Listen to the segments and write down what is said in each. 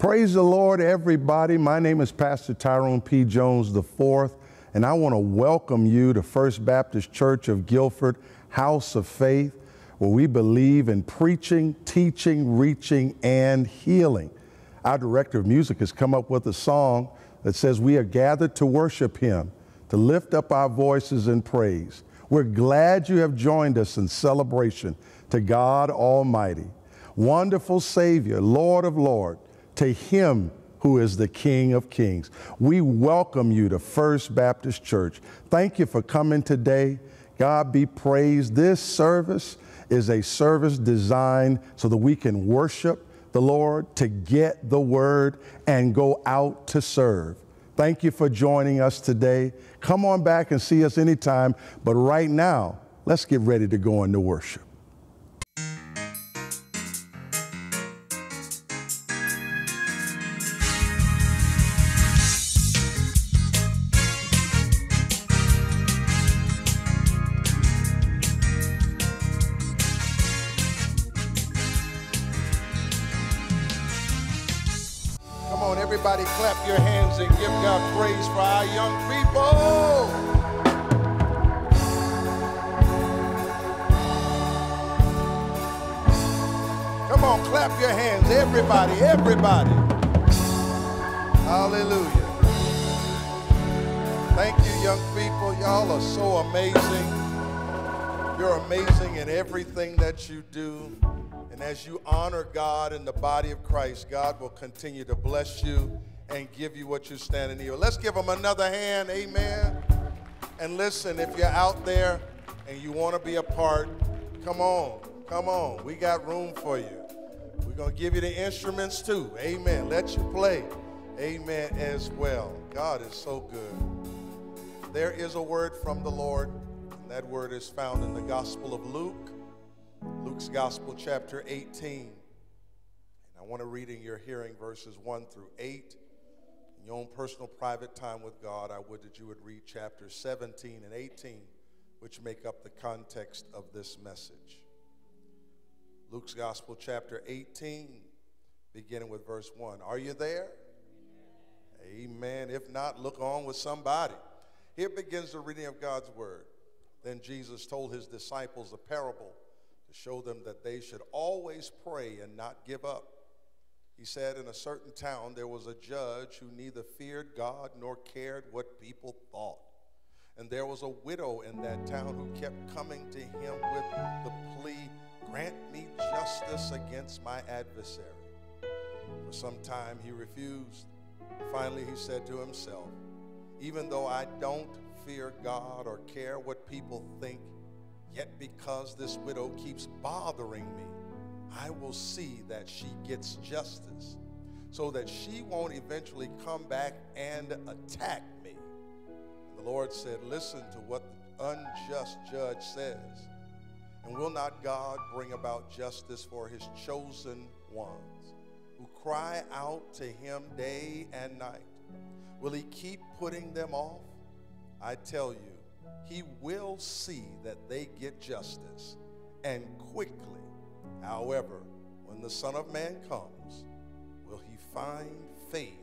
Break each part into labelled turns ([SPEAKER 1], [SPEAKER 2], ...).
[SPEAKER 1] Praise the Lord, everybody. My name is Pastor Tyrone P. Jones IV, and I want to welcome you to First Baptist Church of Guilford, House of Faith, where we believe in preaching, teaching, reaching, and healing. Our director of music has come up with a song that says, We are gathered to worship Him, to lift up our voices in praise. We're glad you have joined us in celebration to God Almighty, wonderful Savior, Lord of Lords, to Him who is the King of Kings. We welcome you to First Baptist Church. Thank you for coming today. God be praised. This service is a service designed so that we can worship the Lord, to get the word, and go out to serve. Thank you for joining us today. Come on back and see us anytime. But right now, let's get ready to go into worship. On, clap your hands, everybody, everybody. Hallelujah. Thank you, young people. Y'all are so amazing. You're amazing in everything that you do. And as you honor God in the body of Christ, God will continue to bless you and give you what you stand in need of. Let's give them another hand. Amen. And listen, if you're out there and you want to be a part, come on. Come on. We got room for you. We're going to give you the instruments too. Amen. Let you play. Amen as well. God is so good. There is a word from the Lord, and that word is found in the Gospel of Luke. Luke's Gospel, chapter 18. And I want to read in your hearing verses 1 through 8. In your own personal private time with God, I would that you would read chapters 17 and 18, which make up the context of this message. Luke's Gospel, chapter 18, beginning with verse 1. Are you there? Amen. If not, look on with somebody. Here begins the reading of God's word. Then Jesus told his disciples a parable to show them that they should always pray and not give up. He said, In a certain town there was a judge who neither feared God nor cared what people thought. And there was a widow in that town who kept coming to him with the plea, Grant me justice against my adversary. For some time he refused. Finally, he said to himself, Even though I don't fear God or care what people think, Yet because this widow keeps bothering me, I will see that she gets justice so that she won't eventually come back and attack the Lord said, Listen to what the unjust judge says. And will not God bring about justice for his chosen ones who cry out to him day and night? Will he keep putting them off? I tell you, he will see that they get justice and quickly. However, when the Son of Man comes, will he find faith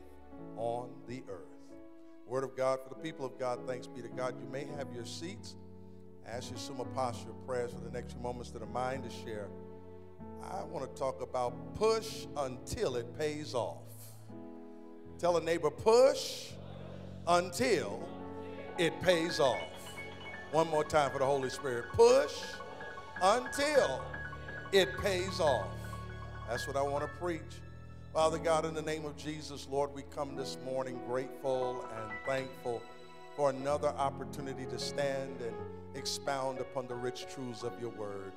[SPEAKER 1] on the earth? Word of God for the people of God, thanks be to God. You may have your seats. I Ask your summa posture prayers for the next few moments that are mine to share. I want to talk about push until it pays off. Tell a neighbor, push until it pays off. One more time for the Holy Spirit. Push until it pays off. That's what I want to preach. Father God, in the name of Jesus, Lord, we come this morning grateful and thankful for another opportunity to stand and expound upon the rich truths of your word.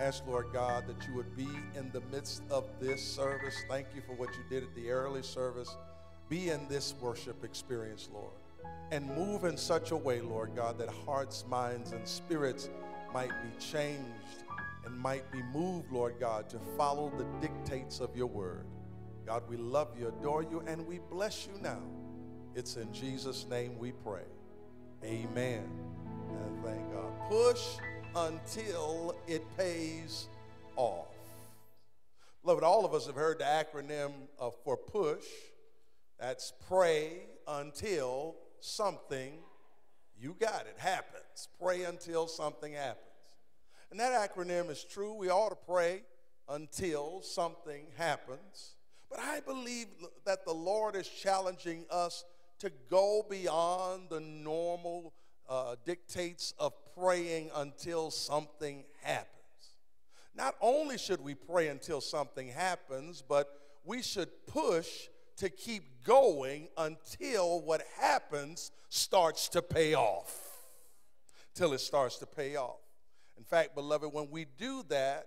[SPEAKER 1] Ask, Lord God, that you would be in the midst of this service. Thank you for what you did at the early service. Be in this worship experience, Lord and move in such a way, Lord God, that hearts, minds, and spirits might be changed and might be moved, Lord God, to follow the dictates of your word. God, we love you, adore you, and we bless you now. It's in Jesus' name we pray. Amen. And thank God. Push until it pays off. Beloved, all of us have heard the acronym of, for PUSH. That's pray until something, you got it, happens. Pray until something happens. And that acronym is true. We ought to pray until something happens. But I believe that the Lord is challenging us to go beyond the normal uh, dictates of praying until something happens. Not only should we pray until something happens, but we should push to keep going until what happens starts to pay off. Till it starts to pay off. In fact, beloved, when we do that,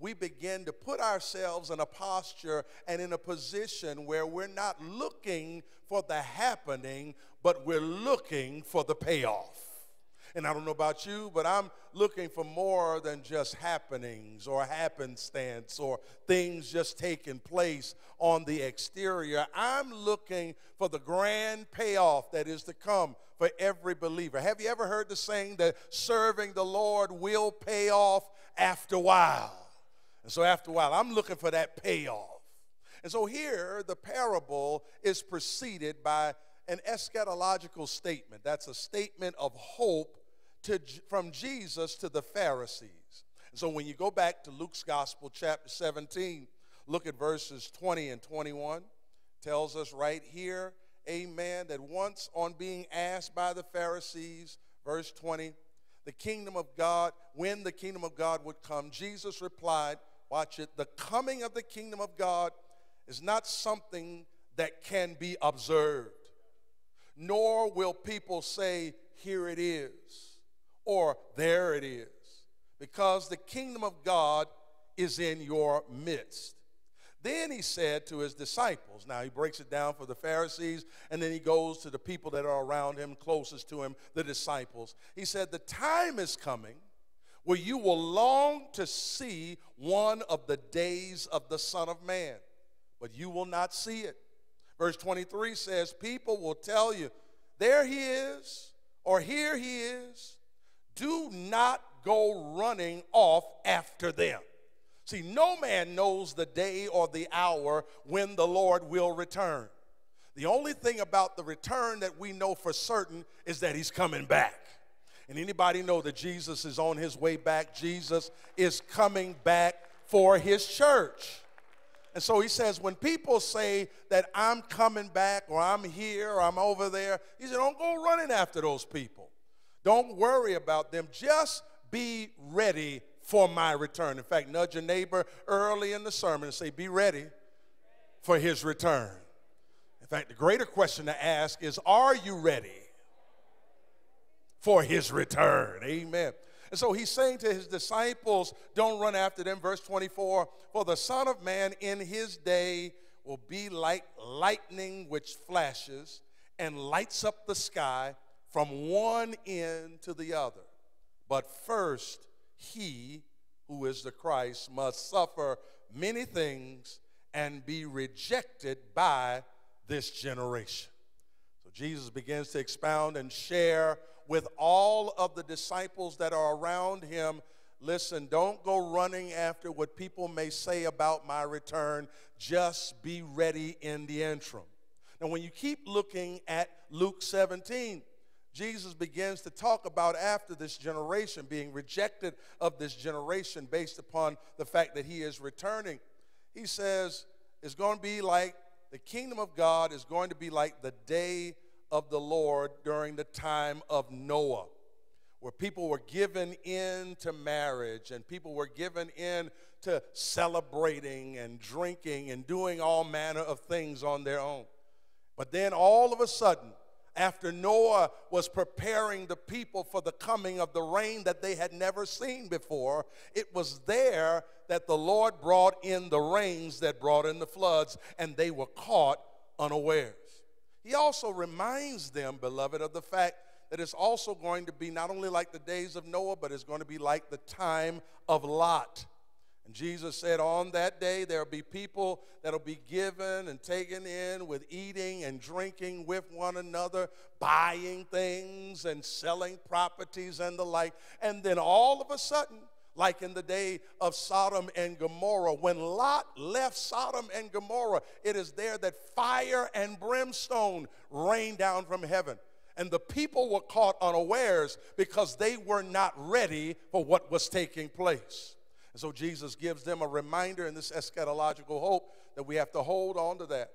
[SPEAKER 1] we begin to put ourselves in a posture and in a position where we're not looking for the happening, but we're looking for the payoff. And I don't know about you, but I'm looking for more than just happenings or happenstance or things just taking place on the exterior. I'm looking for the grand payoff that is to come for every believer. Have you ever heard the saying that serving the Lord will pay off after a while? And so, after a while, I'm looking for that payoff. And so, here the parable is preceded by an eschatological statement. That's a statement of hope to, from Jesus to the Pharisees. So when you go back to Luke's Gospel, chapter 17, look at verses 20 and 21. Tells us right here, amen, that once on being asked by the Pharisees, verse 20, the kingdom of God, when the kingdom of God would come, Jesus replied, watch it, the coming of the kingdom of God is not something that can be observed, nor will people say, here it is or there it is, because the kingdom of God is in your midst. Then he said to his disciples, now he breaks it down for the Pharisees, and then he goes to the people that are around him, closest to him, the disciples. He said, The time is coming where you will long to see one of the days of the Son of Man, but you will not see it. Verse 23 says, People will tell you, There he is, or here he is, do not go running off after them. See, no man knows the day or the hour when the Lord will return. The only thing about the return that we know for certain is that he's coming back. And anybody know that Jesus is on his way back? Jesus is coming back for his church. And so he says, when people say that I'm coming back or I'm here or I'm over there, he said, don't go running after those people. Don't worry about them. Just be ready for my return. In fact, nudge your neighbor early in the sermon and say, Be ready for his return. In fact, the greater question to ask is, Are you ready for his return? Amen. And so he's saying to his disciples, Don't run after them. Verse 24 For the Son of Man in his day will be like lightning which flashes and lights up the sky from one end to the other. But first, he who is the Christ must suffer many things and be rejected by this generation. Jesus begins to expound and share with all of the disciples that are around him. Listen, don't go running after what people may say about my return. Just be ready in the interim. Now, when you keep looking at Luke 17, Jesus begins to talk about after this generation being rejected of this generation based upon the fact that he is returning. He says it's going to be like the kingdom of God is going to be like the day of the Lord during the time of Noah, where people were given in to marriage and people were given in to celebrating and drinking and doing all manner of things on their own. But then all of a sudden, after Noah was preparing the people for the coming of the rain that they had never seen before, it was there that the Lord brought in the rains that brought in the floods, and they were caught unawares. He also reminds them, beloved, of the fact that it's also going to be not only like the days of Noah, but it's going to be like the time of Lot. And Jesus said, On that day, there'll be people that'll be given and taken in with eating and drinking with one another, buying things and selling properties and the like. And then all of a sudden, like in the day of Sodom and Gomorrah. When Lot left Sodom and Gomorrah, it is there that fire and brimstone rained down from heaven. And the people were caught unawares because they were not ready for what was taking place. And so Jesus gives them a reminder in this eschatological hope that we have to hold on to that.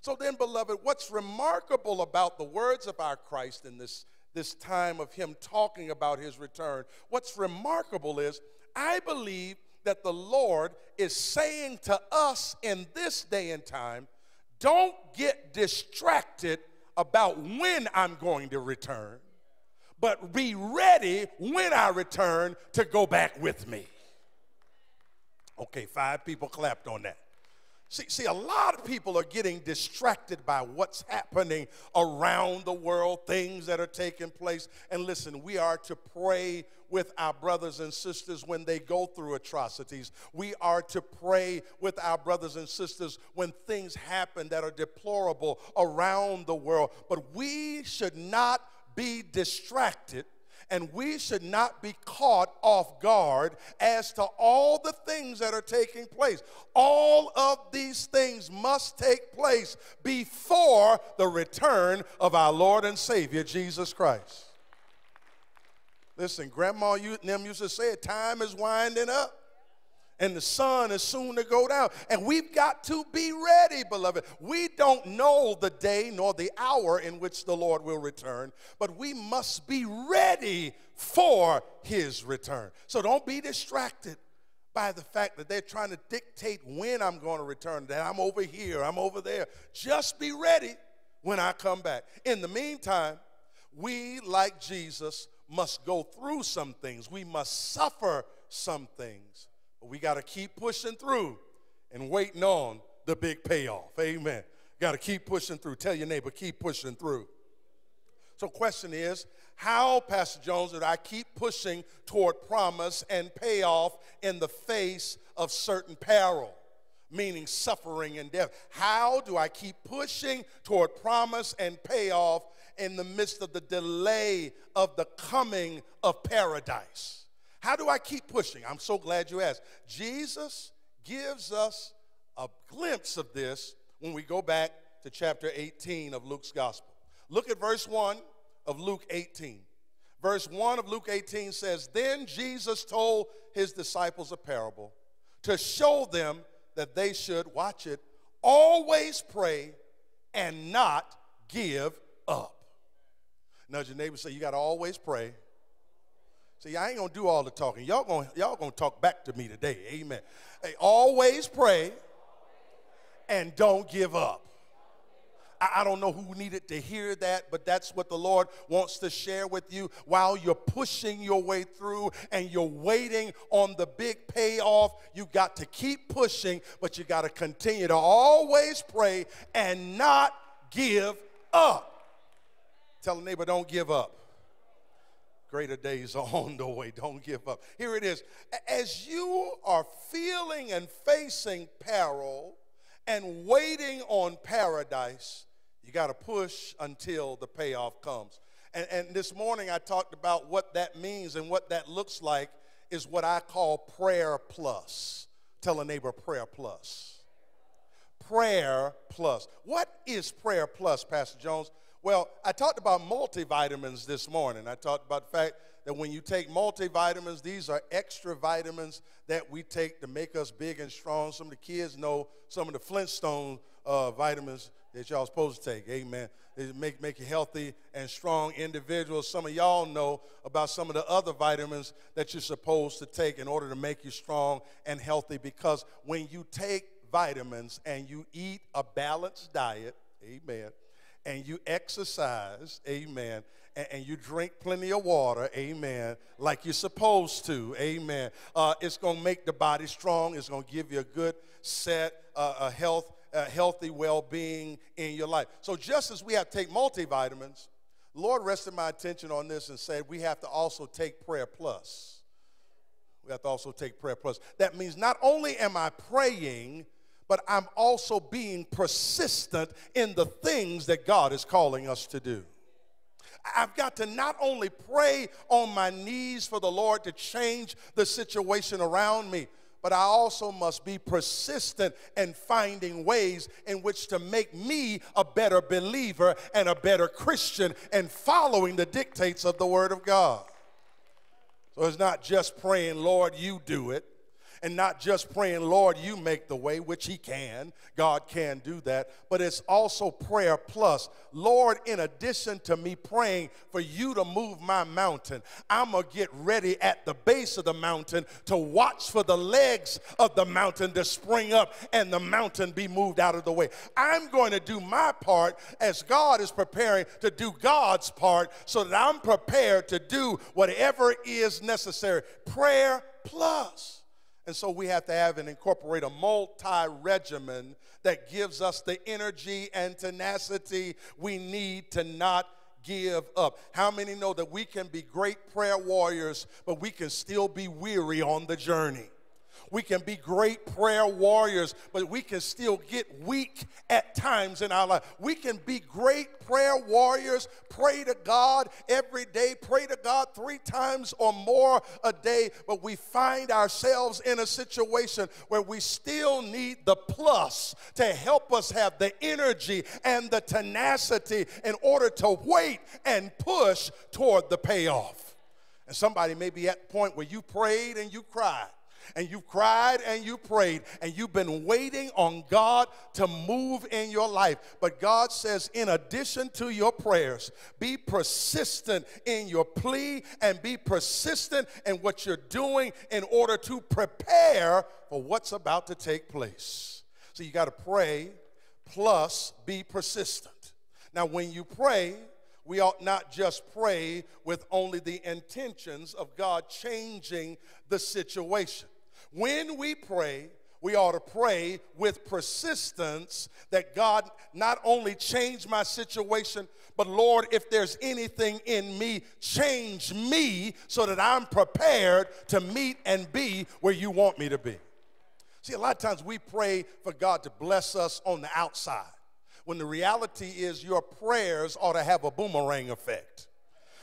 [SPEAKER 1] So then, beloved, what's remarkable about the words of our Christ in this, this time of him talking about his return, what's remarkable is I believe that the Lord is saying to us in this day and time, don't get distracted about when I'm going to return, but be ready when I return to go back with me. Okay, five people clapped on that. See, see, a lot of people are getting distracted by what's happening around the world, things that are taking place. And listen, we are to pray with our brothers and sisters when they go through atrocities. We are to pray with our brothers and sisters when things happen that are deplorable around the world. But we should not be distracted and we should not be caught off guard as to all the things that are taking place. All of these things must take place before the return of our Lord and Savior, Jesus Christ. Listen, Grandma you, them used to say, time is winding up and the sun is soon to go down. And we've got to be ready, beloved. We don't know the day nor the hour in which the Lord will return, but we must be ready for his return. So don't be distracted by the fact that they're trying to dictate when I'm going to return, that I'm over here, I'm over there. Just be ready when I come back. In the meantime, we, like Jesus, must go through some things. We must suffer some things. We got to keep pushing through and waiting on the big payoff. Amen. Got to keep pushing through. Tell your neighbor, keep pushing through. So, question is, how, Pastor Jones, did I keep pushing toward promise and payoff in the face of certain peril, meaning suffering and death? How do I keep pushing toward promise and payoff in the midst of the delay of the coming of paradise? How do I keep pushing? I'm so glad you asked. Jesus gives us a glimpse of this when we go back to chapter 18 of Luke's gospel. Look at verse 1 of Luke 18. Verse 1 of Luke 18 says, Then Jesus told his disciples a parable to show them that they should, watch it, always pray and not give up. Now, your neighbor say, You got to always pray See, I ain't gonna do all the talking. Y'all gonna y'all gonna talk back to me today. Amen. Hey, always pray and don't give up. I, I don't know who needed to hear that, but that's what the Lord wants to share with you while you're pushing your way through and you're waiting on the big payoff. You got to keep pushing, but you got to continue to always pray and not give up. Tell the neighbor, don't give up. Greater days are on the way. Don't give up. Here it is. As you are feeling and facing peril and waiting on paradise, you got to push until the payoff comes. And, and this morning I talked about what that means and what that looks like is what I call prayer plus. Tell a neighbor prayer plus. Prayer plus. What is prayer plus, Pastor Jones? Well, I talked about multivitamins this morning. I talked about the fact that when you take multivitamins, these are extra vitamins that we take to make us big and strong. Some of the kids know some of the Flintstone uh, vitamins that y'all supposed to take. Amen. They make, make you healthy and strong individuals. Some of y'all know about some of the other vitamins that you're supposed to take in order to make you strong and healthy because when you take vitamins and you eat a balanced diet, amen, and you exercise, amen, and, and, you drink plenty of water, amen, like you're supposed to, amen, uh, it's going to make the body strong. It's going to give you a good set, uh, a health, healthy well-being in your life. So just as we have to take multivitamins, Lord rested my attention on this and said we have to also take prayer plus. We have to also take prayer plus. That means not only am I praying, but I'm also being persistent in the things that God is calling us to do. I've got to not only pray on my knees for the Lord to change the situation around me, but I also must be persistent in finding ways in which to make me a better believer and a better Christian and following the dictates of the Word of God. So it's not just praying, Lord, you do it and not just praying, Lord, you make the way, which He can. God can do that. But it's also prayer plus. Lord, in addition to me praying for you to move my mountain, I'm going to get ready at the base of the mountain to watch for the legs of the mountain to spring up and the mountain be moved out of the way. I'm going to do my part as God is preparing to do God's part so that I'm prepared to do whatever is necessary. Prayer plus. And so we have to have and incorporate a multi regimen that gives us the energy and tenacity we need to not give up. How many know that we can be great prayer warriors, but we can still be weary on the journey? We can be great prayer warriors, but we can still get weak at times in our life. We can be great prayer warriors, pray to God every day, pray to God three times or more a day, but we find ourselves in a situation where we still need the plus to help us have the energy and the tenacity in order to wait and push toward the payoff. And somebody may be at the point where you prayed and you cried and you've cried and you prayed and you've been waiting on God to move in your life. But God says, in addition to your prayers, be persistent in your plea and be persistent in what you're doing in order to prepare for what's about to take place. So you got to pray plus be persistent. Now, when you pray, we ought not just pray with only the intentions of God changing the situation. When we pray, we ought to pray with persistence that God not only change my situation, but Lord, if there's anything in me, change me so that I'm prepared to meet and be where you want me to be. See, a lot of times we pray for God to bless us on the outside, when the reality is your prayers ought to have a boomerang effect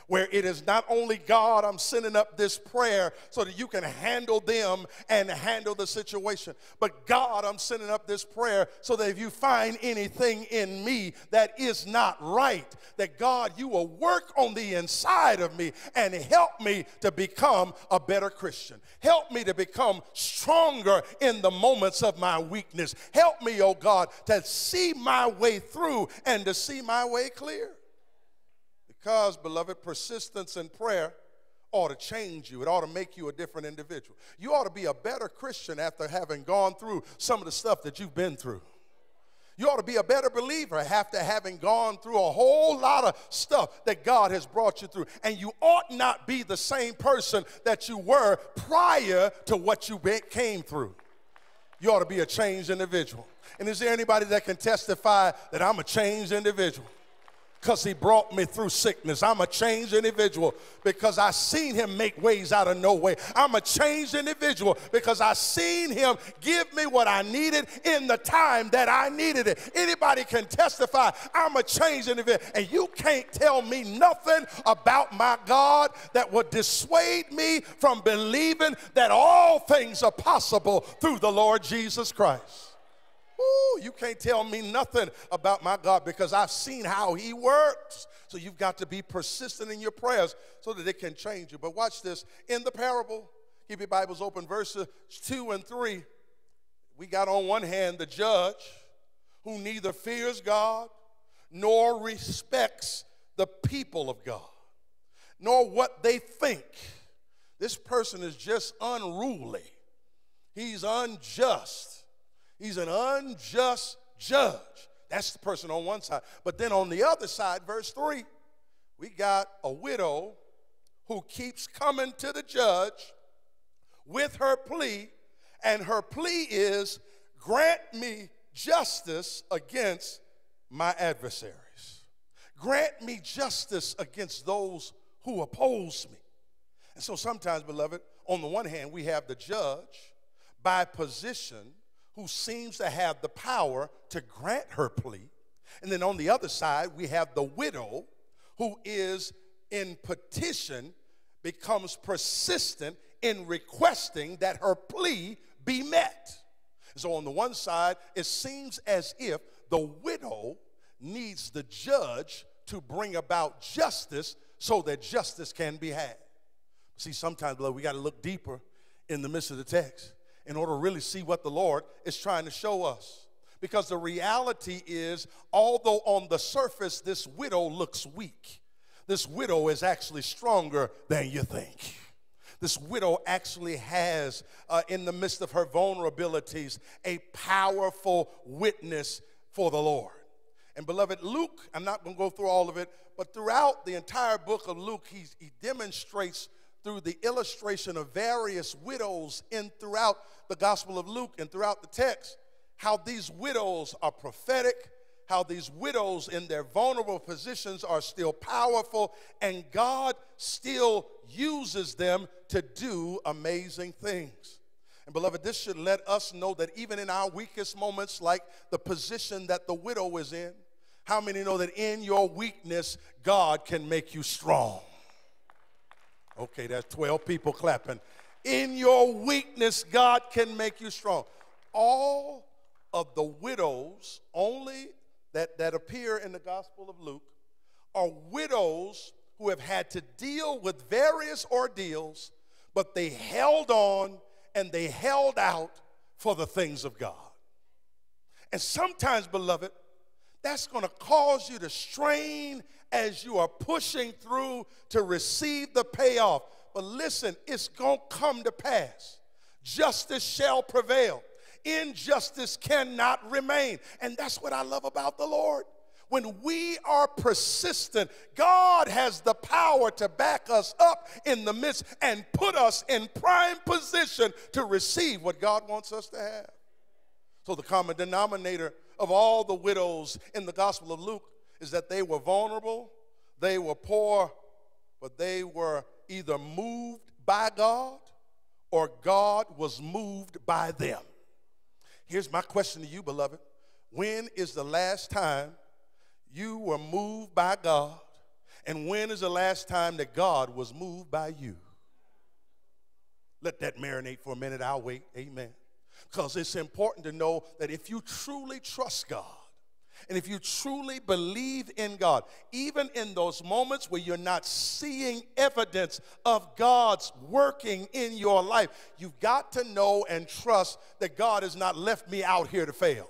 [SPEAKER 1] where it is not only God, I'm sending up this prayer so that you can handle them and handle the situation, but God, I'm sending up this prayer so that if you find anything in me that is not right, that God, you will work on the inside of me and help me to become a better Christian. Help me to become stronger in the moments of my weakness. Help me, oh God, to see my way through and to see my way clear. Because, beloved, persistence in prayer ought to change you. It ought to make you a different individual. You ought to be a better Christian after having gone through some of the stuff that you've been through. You ought to be a better believer after having gone through a whole lot of stuff that God has brought you through. And you ought not be the same person that you were prior to what you came through. You ought to be a changed individual. And is there anybody that can testify that I'm a changed individual? Because he brought me through sickness. I'm a changed individual because I seen him make ways out of no way. I'm a changed individual because I seen him give me what I needed in the time that I needed it. Anybody can testify I'm a changed individual and you can't tell me nothing about my God that would dissuade me from believing that all things are possible through the Lord Jesus Christ. Ooh, you can't tell me nothing about my God because I've seen how He works. So you've got to be persistent in your prayers so that it can change you. But watch this. In the parable, keep your Bibles open, verses 2 and 3. We got on one hand the judge who neither fears God nor respects the people of God, nor what they think. This person is just unruly, he's unjust. He's an unjust judge. That's the person on one side. But then on the other side, verse 3, we got a widow who keeps coming to the judge with her plea, and her plea is grant me justice against my adversaries. Grant me justice against those who oppose me. And so sometimes, beloved, on the one hand, we have the judge by position who seems to have the power to grant her plea. And then on the other side, we have the widow who is in petition becomes persistent in requesting that her plea be met. So, on the one side, it seems as if the widow needs the judge to bring about justice so that justice can be had. See, sometimes, beloved, we got to look deeper in the midst of the text in order to really see what the Lord is trying to show us. Because the reality is, although on the surface this widow looks weak, this widow is actually stronger than you think. This widow actually has, uh, in the midst of her vulnerabilities, a powerful witness for the Lord. And beloved, Luke, I'm not going to go through all of it, but throughout the entire book of Luke, he, he demonstrates through the illustration of various widows in throughout the Gospel of Luke and throughout the text, how these widows are prophetic, how these widows in their vulnerable positions are still powerful, and God still uses them to do amazing things. And beloved, this should let us know that even in our weakest moments, like the position that the widow is in, how many know that in your weakness, God can make you strong? Okay, that's 12 people clapping. In your weakness, God can make you strong. All of the widows only that, that appear in the Gospel of Luke are widows who have had to deal with various ordeals, but they held on and they held out for the things of God. And sometimes, beloved, that's going to cause you to strain as you are pushing through to receive the payoff. But listen, it's going to come to pass. Justice shall prevail. Injustice cannot remain. And that's what I love about the Lord. When we are persistent, God has the power to back us up in the midst and put us in prime position to receive what God wants us to have. So, the common denominator of all the widows in the Gospel of Luke is that they were vulnerable, they were poor, but they were either moved by God or God was moved by them. Here's my question to you, beloved. When is the last time you were moved by God? And when is the last time that God was moved by you? Let that marinate for a minute. I'll wait. Amen. Because it's important to know that if you truly trust God, and if you truly believe in God, even in those moments where you're not seeing evidence of God's working in your life, you've got to know and trust that God has not left me out here to fail,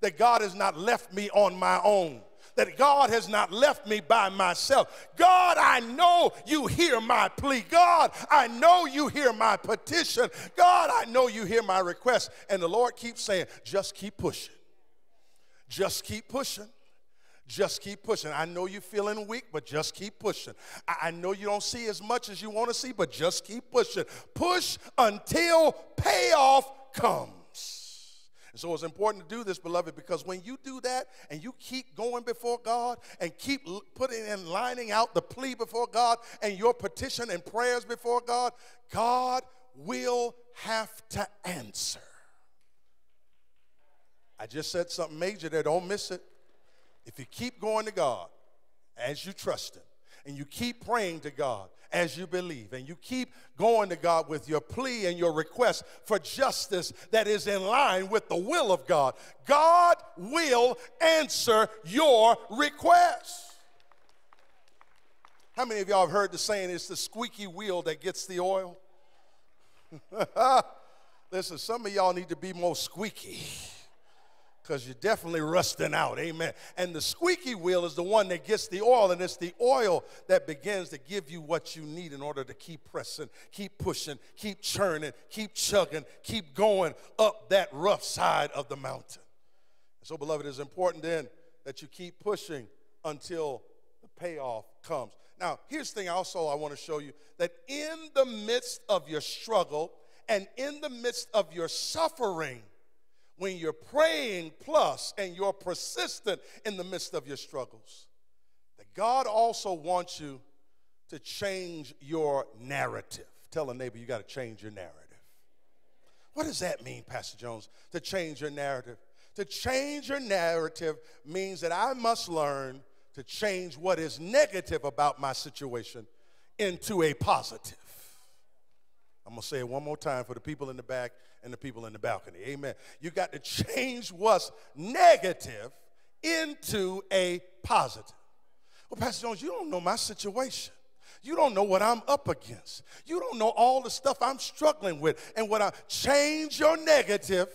[SPEAKER 1] that God has not left me on my own that God has not left me by myself. God, I know you hear my plea. God, I know you hear my petition. God, I know you hear my request. And the Lord keeps saying, just keep pushing. Just keep pushing. Just keep pushing. I know you're feeling weak, but just keep pushing. I know you don't see as much as you want to see, but just keep pushing. Push until payoff comes. And so it's important to do this, beloved, because when you do that and you keep going before God and keep putting and lining out the plea before God and your petition and prayers before God, God will have to answer. I just said something major there, don't miss it. If you keep going to God as you trust Him, and you keep praying to God as you believe, and you keep going to God with your plea and your request for justice that is in line with the will of God, God will answer your request. How many of y'all have heard the saying, it's the squeaky wheel that gets the oil? Listen, some of y'all need to be more squeaky because you're definitely rusting out. Amen. And the squeaky wheel is the one that gets the oil, and it's the oil that begins to give you what you need in order to keep pressing, keep pushing, keep churning, keep chugging, keep going up that rough side of the mountain. So, beloved, it's important then that you keep pushing until the payoff comes. Now, here's the thing also I want to show you that in the midst of your struggle and in the midst of your suffering, when you're praying plus and you're persistent in the midst of your struggles. That God also wants you to change your narrative. Tell a neighbor you got to change your narrative. What does that mean, Pastor Jones, to change your narrative? To change your narrative means that I must learn to change what is negative about my situation into a positive. I'm going to say it one more time for the people in the back and the people in the balcony. Amen. You got to change what's negative into a positive. Well, Pastor Jones, you don't know my situation. You don't know what I'm up against. You don't know all the stuff I'm struggling with. And what I change your negative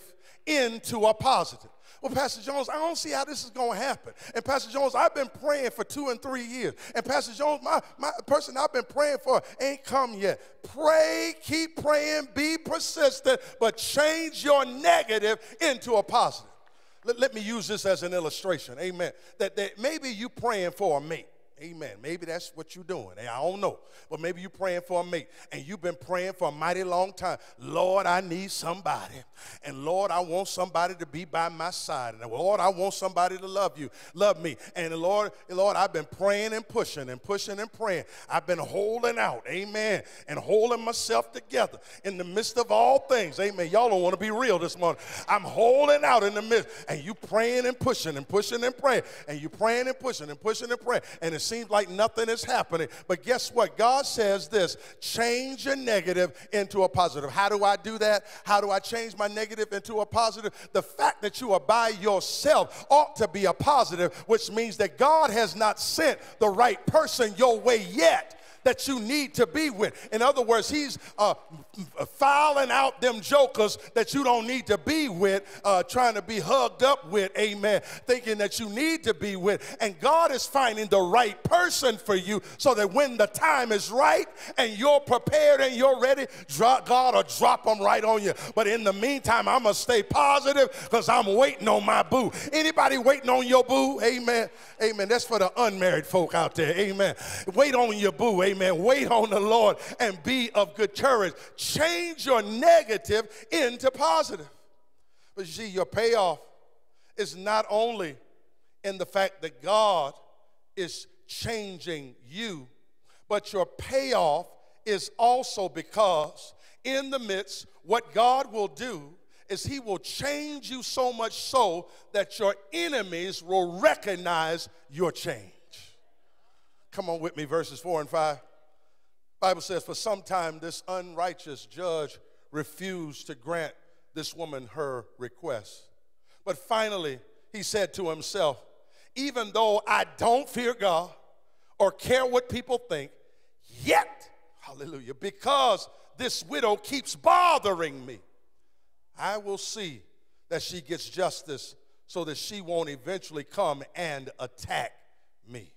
[SPEAKER 1] into a positive. Well, Pastor Jones, I don't see how this is going to happen. And Pastor Jones, I've been praying for two and three years. And Pastor Jones, my, my person I've been praying for ain't come yet. Pray, keep praying, be persistent, but change your negative into a positive. Let, let me use this as an illustration. Amen. That, that maybe you praying for a mate. Amen. Maybe that's what you're doing. I don't know. But maybe you're praying for a mate and you've been praying for a mighty long time. Lord, I need somebody. And Lord, I want somebody to be by my side. And Lord, I want somebody to love you, love me. And Lord, Lord, I've been praying and pushing and pushing and praying. I've been holding out. Amen. And holding myself together in the midst of all things. Amen. Y'all don't want to be real this morning. I'm holding out in the midst. And you praying and pushing and pushing and praying. And you praying and pushing and pushing and praying. And it's seems like nothing is happening. But guess what? God says this change your negative into a positive. How do I do that? How do I change my negative into a positive? The fact that you are by yourself ought to be a positive, which means that God has not sent the right person your way yet that you need to be with. In other words, he's uh, filing out them jokers that you don't need to be with, uh, trying to be hugged up with, amen, thinking that you need to be with. And God is finding the right person for you so that when the time is right and you're prepared and you're ready, God will drop them right on you. But in the meantime, I'm going to stay positive because I'm waiting on my boo. Anybody waiting on your boo? Amen. Amen. That's for the unmarried folk out there. Amen. Wait on your boo. Amen. Amen. Wait on the Lord and be of good courage. Change your negative into positive. But you see, your payoff is not only in the fact that God is changing you, but your payoff is also because in the midst, what God will do is He will change you so much so that your enemies will recognize your change. Come on with me, verses 4 and 5. Bible says, For some time this unrighteous judge refused to grant this woman her request. But finally, he said to himself, Even though I don't fear God or care what people think, yet, hallelujah, because this widow keeps bothering me, I will see that she gets justice so that she won't eventually come and attack me.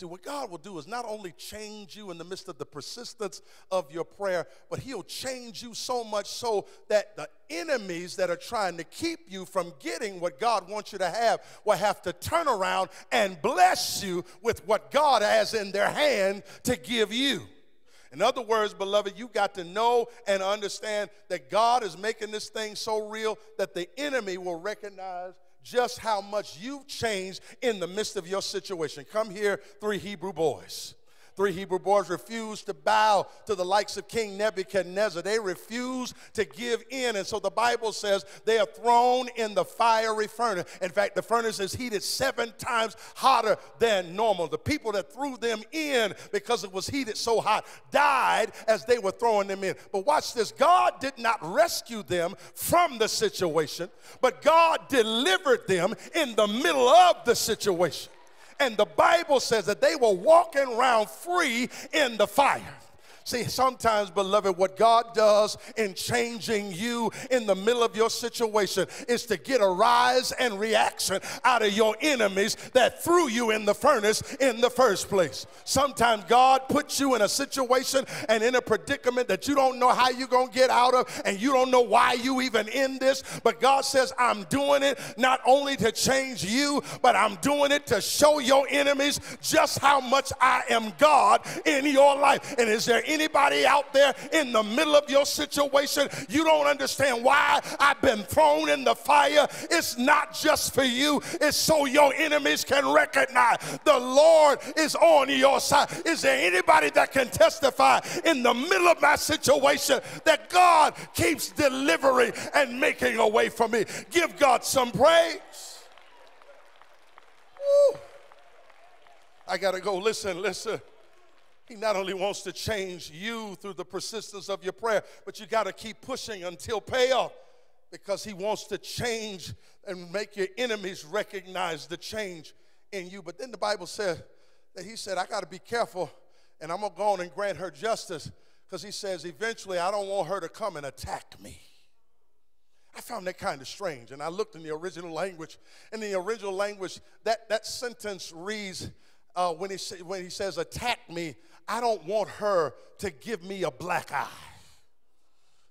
[SPEAKER 1] See, what God will do is not only change you in the midst of the persistence of your prayer, but He'll change you so much so that the enemies that are trying to keep you from getting what God wants you to have will have to turn around and bless you with what God has in their hand to give you. In other words, beloved, you got to know and understand that God is making this thing so real that the enemy will recognize just how much you've changed in the midst of your situation. Come here, three Hebrew boys. Three Hebrew boys refused to bow to the likes of King Nebuchadnezzar. They refused to give in. And so the Bible says they are thrown in the fiery furnace. In fact, the furnace is heated seven times hotter than normal. The people that threw them in because it was heated so hot died as they were throwing them in. But watch this God did not rescue them from the situation, but God delivered them in the middle of the situation. And the Bible says that they were walking around free in the fire. See, sometimes, beloved, what God does in changing you in the middle of your situation is to get a rise and reaction out of your enemies that threw you in the furnace in the first place. Sometimes God puts you in a situation and in a predicament that you don't know how you're going to get out of, and you don't know why you even in this. But God says, I'm doing it not only to change you, but I'm doing it to show your enemies just how much I am God in your life. And is there anybody out there in the middle of your situation, you don't understand why I've been thrown in the fire. It's not just for you, it's so your enemies can recognize the Lord is on your side. Is there anybody that can testify in the middle of my situation that God keeps delivering and making a way for me? Give God some praise. Woo. I got to go. Listen, listen. He not only wants to change you through the persistence of your prayer, but you got to keep pushing until payoff because he wants to change and make your enemies recognize the change in you. But then the Bible said that he said, I got to be careful and I'm going to go on and grant her justice because he says, eventually I don't want her to come and attack me. I found that kind of strange. And I looked in the original language. In the original language, that, that sentence reads, uh, when, he say, when he says, attack me, I don't want her to give me a black eye.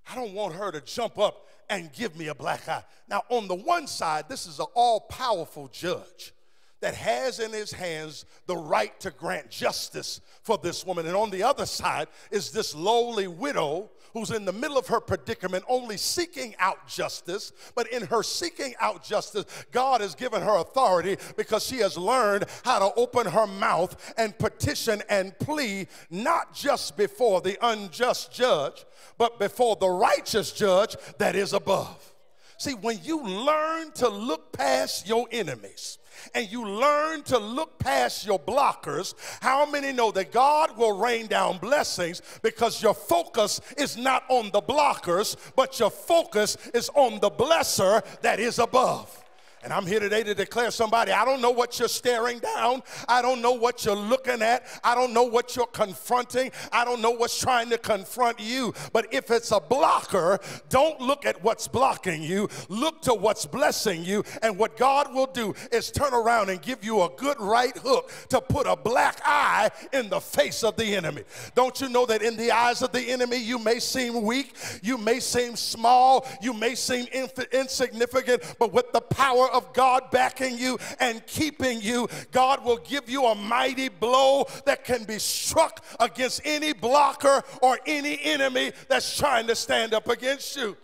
[SPEAKER 1] I don't want her to jump up and give me a black eye. Now, on the one side, this is an all powerful judge that has in his hands the right to grant justice for this woman. And on the other side is this lowly widow who's in the middle of her predicament, only seeking out justice. But in her seeking out justice, God has given her authority because she has learned how to open her mouth and petition and plea, not just before the unjust judge, but before the righteous judge that is above. See, when you learn to look past your enemies, and you learn to look past your blockers, how many know that God will rain down blessings because your focus is not on the blockers, but your focus is on the blesser that is above? And I'm here today to declare somebody, I don't know what you're staring down. I don't know what you're looking at. I don't know what you're confronting. I don't know what's trying to confront you. But if it's a blocker, don't look at what's blocking you. Look to what's blessing you. And what God will do is turn around and give you a good right hook to put a black eye in the face of the enemy. Don't you know that in the eyes of the enemy, you may seem weak, you may seem small, you may seem insignificant, but with the power of God backing you and keeping you, God will give you a mighty blow that can be struck against any blocker or any enemy that's trying to stand up against you.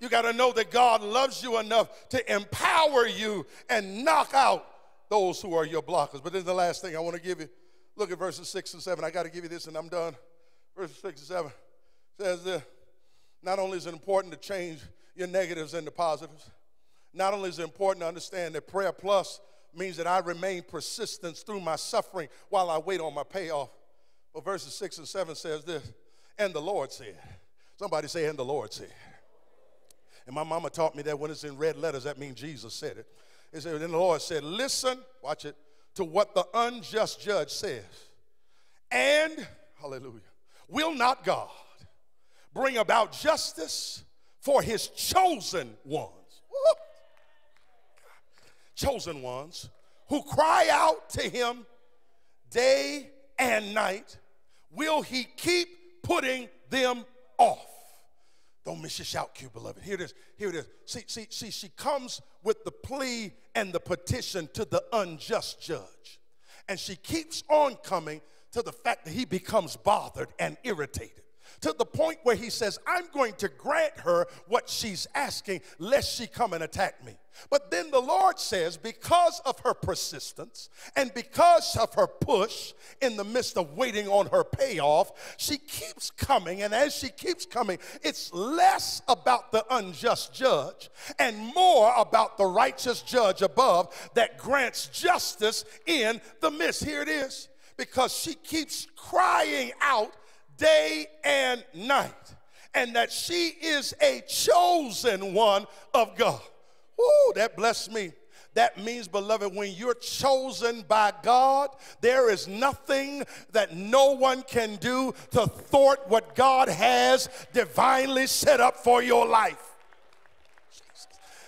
[SPEAKER 1] You got to know that God loves you enough to empower you and knock out those who are your blockers. But then the last thing I want to give you look at verses 6 and 7. I got to give you this and I'm done. Verses 6 and 7 says this not only is it important to change your negatives into positives, not only is it important to understand that prayer plus means that I remain persistent through my suffering while I wait on my payoff. But verses 6 and 7 says this, and the Lord said. Somebody say, and the Lord said. And my mama taught me that when it's in red letters, that means Jesus said it. It said, and the Lord said, listen, watch it, to what the unjust judge says. And, hallelujah, will not God bring about justice for his chosen ones? Chosen ones who cry out to him day and night, will he keep putting them off? Don't miss your shout cue, beloved. Here it is. Here it is. See, see, see, she comes with the plea and the petition to the unjust judge. And she keeps on coming to the fact that he becomes bothered and irritated to the point where he says, I'm going to grant her what she's asking, lest she come and attack me. But then the Lord says, because of her persistence and because of her push in the midst of waiting on her payoff, she keeps coming. And as she keeps coming, it's less about the unjust judge and more about the righteous judge above that grants justice in the midst. Here it is. Because she keeps crying out day and night, and that she is a chosen one of God. Ooh, that blessed me. That means, beloved, when you're chosen by God, there is nothing that no one can do to thwart what God has divinely set up for your life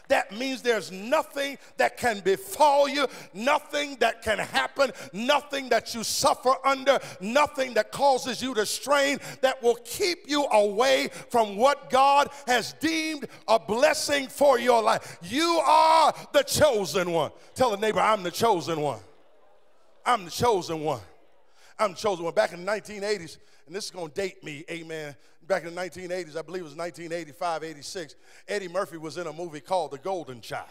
[SPEAKER 1] that means there's nothing that can befall you, nothing that can happen, nothing that you suffer under, nothing that causes you to strain that will keep you away from what God has deemed a blessing for your life. You are the chosen one. Tell a neighbor, I'm the chosen one. I'm the chosen one. I'm the chosen one. Back in the 1980s, and this is going to date me, amen back in the 1980s, I believe it was 1985, 86, Eddie Murphy was in a movie called The Golden Child.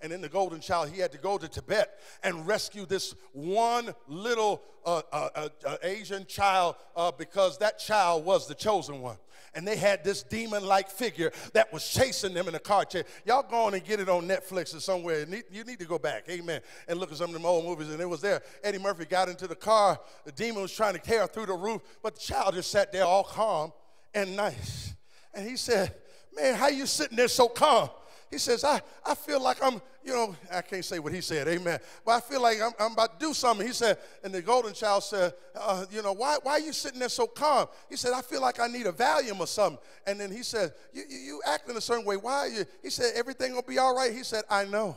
[SPEAKER 1] And in the Golden Child, he had to go to Tibet and rescue this one little uh, uh, uh, uh Asian child uh, because that child was the chosen one and they had this demon like figure that was chasing them in a car chair. Y'all go on and get it on Netflix or somewhere. You need to go back, amen, and look at some of them old movies. And it was there. Eddie Murphy got into the car. The demon was trying to tear through the roof, but the child just sat there all calm and nice. And he said, Man, how you sitting there so calm? He says, I, I feel like I'm, you know, I can't say what he said, amen. But I feel like I'm, I'm about to do something. He said, and the golden child said, uh, you know, why, why are you sitting there so calm? He said, I feel like I need a Valium or something. And then he said, you, you, you acting a certain way. Why are you? He said, everything will be all right. He said, I know.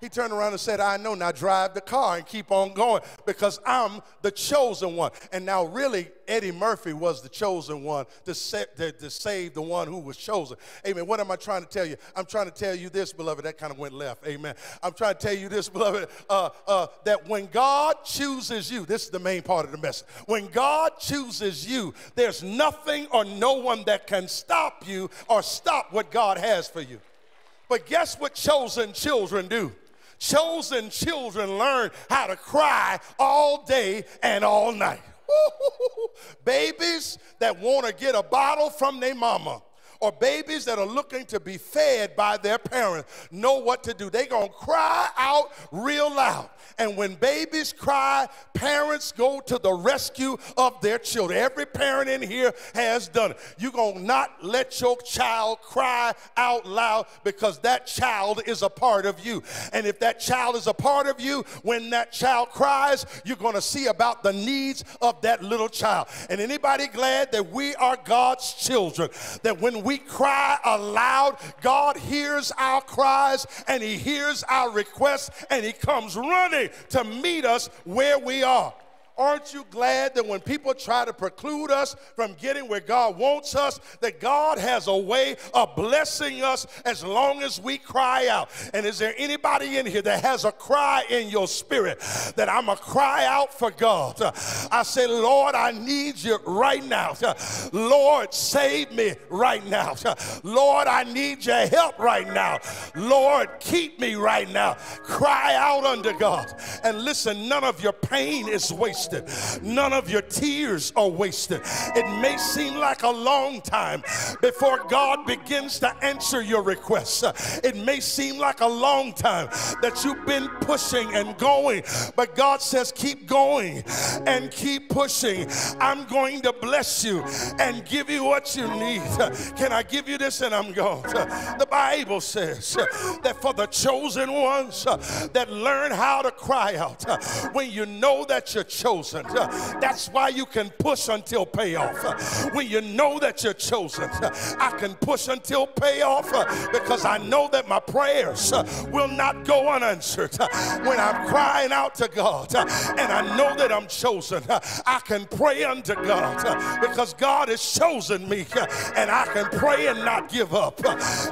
[SPEAKER 1] He turned around and said, I know, now drive the car and keep on going because I'm the chosen one. And now, really, Eddie Murphy was the chosen one to, set, to, to save the one who was chosen. Amen. What am I trying to tell you? I'm trying to tell you this, beloved. That kind of went left. Amen. I'm trying to tell you this, beloved, uh, uh, that when God chooses you, this is the main part of the message. When God chooses you, there's nothing or no one that can stop you or stop what God has for you. But guess what chosen children do? Chosen children learn how to cry all day and all night. Babies that want to get a bottle from their mama or babies that are looking to be fed by their parents know what to do. They're going to cry out real loud. And when babies cry, parents go to the rescue of their children. Every parent in here has done it. You're going to not let your child cry out loud because that child is a part of you. And if that child is a part of you, when that child cries, you're going to see about the needs of that little child. And anybody glad that we are God's children? That when we cry aloud, God hears our cries and He hears our requests and He comes running to meet us where we are. Aren't you glad that when people try to preclude us from getting where God wants us, that God has a way of blessing us as long as we cry out? And is there anybody in here that has a cry in your spirit that I'm a cry out for God? I say, Lord, I need you right now. Lord, save me right now. Lord, I need your help right now. Lord, keep me right now. Cry out unto God. And listen, none of your pain is wasted wasted. None of your tears are wasted. It may seem like a long time before God begins to answer your requests. It may seem like a long time that you've been pushing and going, but God says, keep going and keep pushing. I'm going to bless you and give you what you need. Can I give you this and I'm gone? The Bible says that for the chosen ones that learn how to cry out, when you know that you're chosen, chosen. That's why you can push until payoff. When you know that you're chosen, I can push until payoff because I know that my prayers will not go unanswered. When I'm crying out to God and I know that I'm chosen, I can pray unto God because God has chosen me and I can pray and not give up.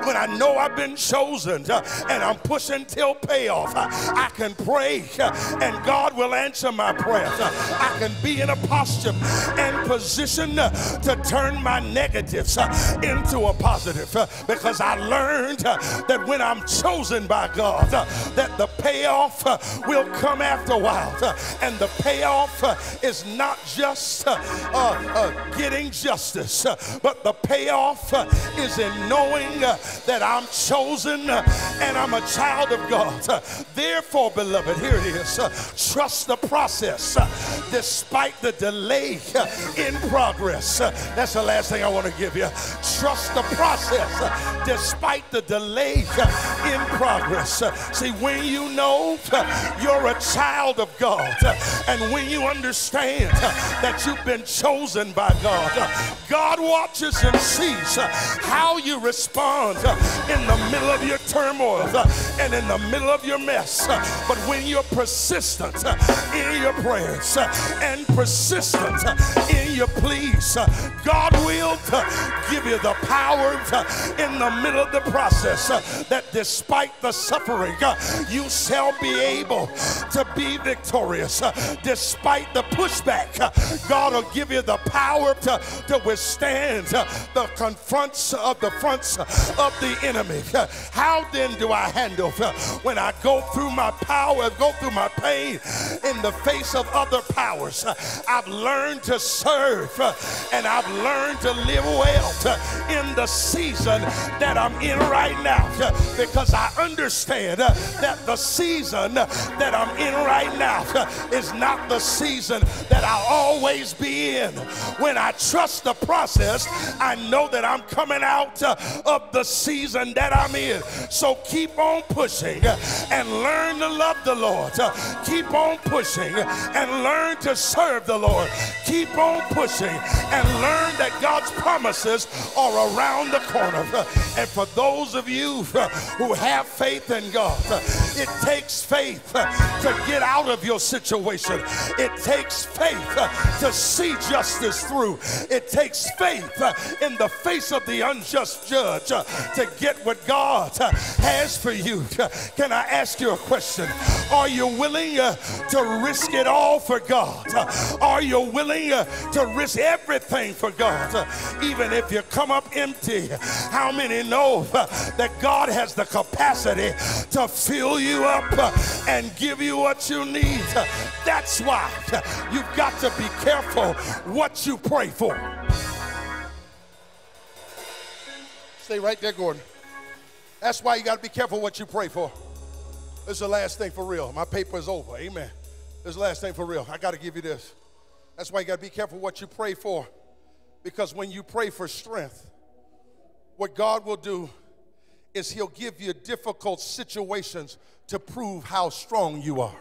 [SPEAKER 1] When I know I've been chosen and I'm pushing till payoff, I can pray and God will answer my prayers. I can be in a posture and position to turn my negatives into a positive. Because I learned that when I'm chosen by God, that the payoff uh, will come after a while. Uh, and the payoff uh, is not just uh, uh, getting justice, but the payoff is in knowing that I'm chosen and I'm a child of God. Therefore, beloved, here it is trust the process despite the delay in progress. That's the last thing I want to give you. Trust the process despite the delay in progress. See, when you know you're a child of God and when you understand that you've been chosen by God, God watches and sees how you respond in the middle of your turmoil and in the middle of your mess. But when you're persistent in your prayers, and persistent in your pleas, God will give you the power in the middle of the process that despite the suffering, you shall be able to be victorious despite the pushback. God will give you the power to, to withstand the confronts of the fronts of the enemy. How then do I handle when I go through my power, go through my pain in the face of other powers? I've learned to serve and I've learned to live well in the season that I'm in right now because I understand that the season that I'm in right now is not the season that I'll always be in. When I trust the process, I know that I'm coming out of the season that I'm in. So keep on pushing and learn to love the Lord. Keep on pushing and learn to serve the Lord. Keep on pushing and learn that God's promises are around the corner. And for those of you who have faith in God, it takes faith to get out of your situation. It takes faith to see justice through. It takes faith in the face of the unjust judge to get what God has for you. Can I ask you a question? Are you willing to risk it all for God? Are you willing to risk everything for God? Even if you come up empty, how many know that God has the capacity to fill you up and give you what you need? That's why you've got to be careful what you pray for. Stay right there, Gordon. That's why you got to be careful what you pray for. This is the last thing for real. My paper is over. Amen. This is the last thing for real. I got to give you this. That's why you got to be careful what you pray for. Because when you pray for strength, what God will do is He'll give you difficult situations to prove how strong you are.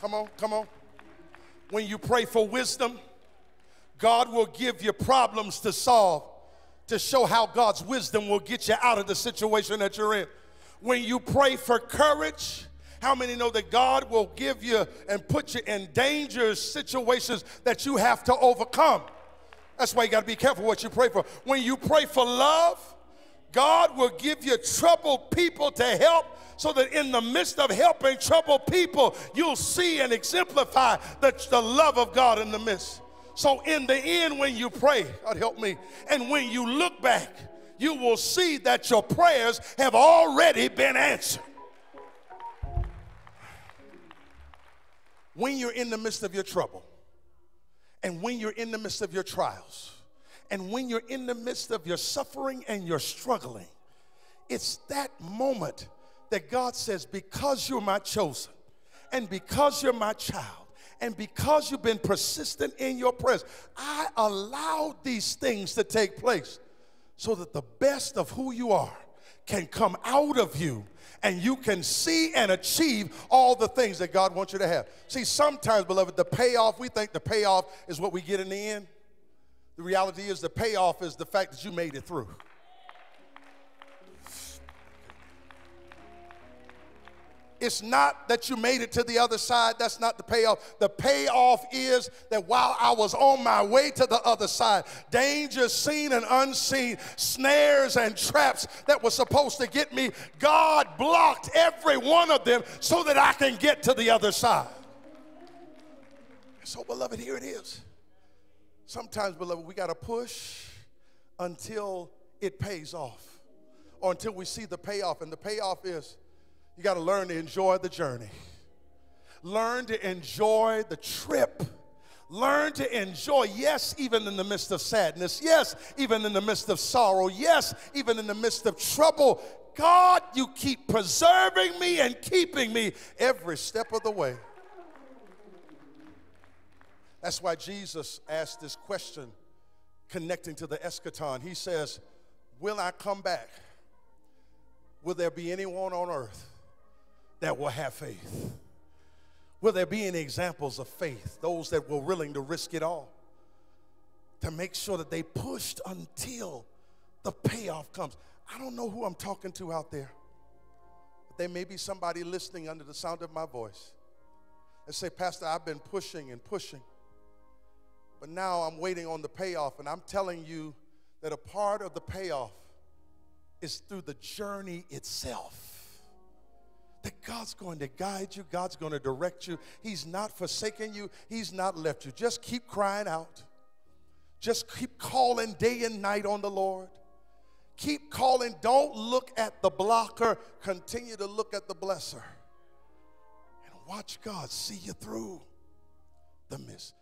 [SPEAKER 1] Come on, come on. When you pray for wisdom, God will give you problems to solve to show how God's wisdom will get you out of the situation that you're in. When you pray for courage, how many know that God will give you and put you in dangerous situations that you have to overcome? That's why you got to be careful what you pray for. When you pray for love, God will give you troubled people to help so that in the midst of helping troubled people, you'll see and exemplify the, the love of God in the midst. So, in the end, when you pray, God help me, and when you look back, you will see that your prayers have already been answered. When you're in the midst of your trouble, and when you're in the midst of your trials, and when you're in the midst of your suffering and you're struggling, it's that moment that God says, Because you're my chosen, and because you're my child, and because you've been persistent in your prayers, I allowed these things to take place so that the best of who you are can come out of you and you can see and achieve all the things that God wants you to have. See, sometimes, beloved, the payoff, we think the payoff is what we get in the end. The reality is, the payoff is the fact that you made it through. It's not that you made it to the other side. That's not the payoff. The payoff is that while I was on my way to the other side, dangers seen and unseen, snares and traps that were supposed to get me, God blocked every one of them so that I can get to the other side. So, beloved, here it is. Sometimes, beloved, we got to push until it pays off or until we see the payoff. And the payoff is you got to learn to enjoy the journey. Learn to enjoy the trip. Learn to enjoy, yes, even in the midst of sadness. Yes, even in the midst of sorrow. Yes, even in the midst of trouble. God, you keep preserving me and keeping me every step of the way. That's why Jesus asked this question connecting to the eschaton. He says, Will I come back? Will there be anyone on earth that will have faith? Will there be any examples of faith, those that were willing to risk it all to make sure that they pushed until the payoff comes? I don't know who I'm talking to out there, but there may be somebody listening under the sound of my voice and say, Pastor, I've been pushing and pushing, but now I'm waiting on the payoff, and I'm telling you that a part of the payoff is through the journey itself that God's going to guide you, God's going to direct you. He's not forsaken you, He's not left you. Just keep crying out. Just keep calling day and night on the Lord. Keep calling. Don't look at the blocker, continue to look at the blesser. And watch God see you through the mist.